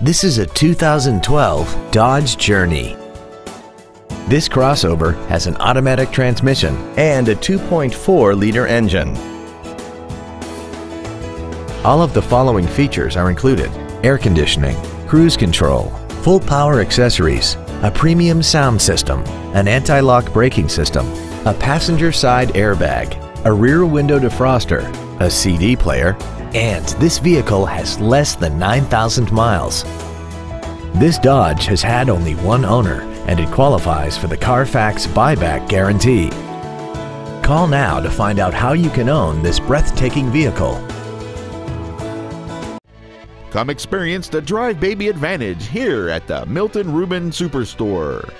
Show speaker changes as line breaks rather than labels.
This is a 2012 Dodge Journey. This crossover has an automatic transmission
and a 2.4-liter engine.
All of the following features are included. Air conditioning, cruise control, full power accessories, a premium sound system, an anti-lock braking system, a passenger side airbag, a rear window defroster, a CD player, and this vehicle has less than 9,000 miles. This Dodge has had only one owner and it qualifies for the Carfax buyback guarantee. Call now to find out how you can own this breathtaking vehicle.
Come experience the Drive Baby Advantage here at the Milton Ruben Superstore.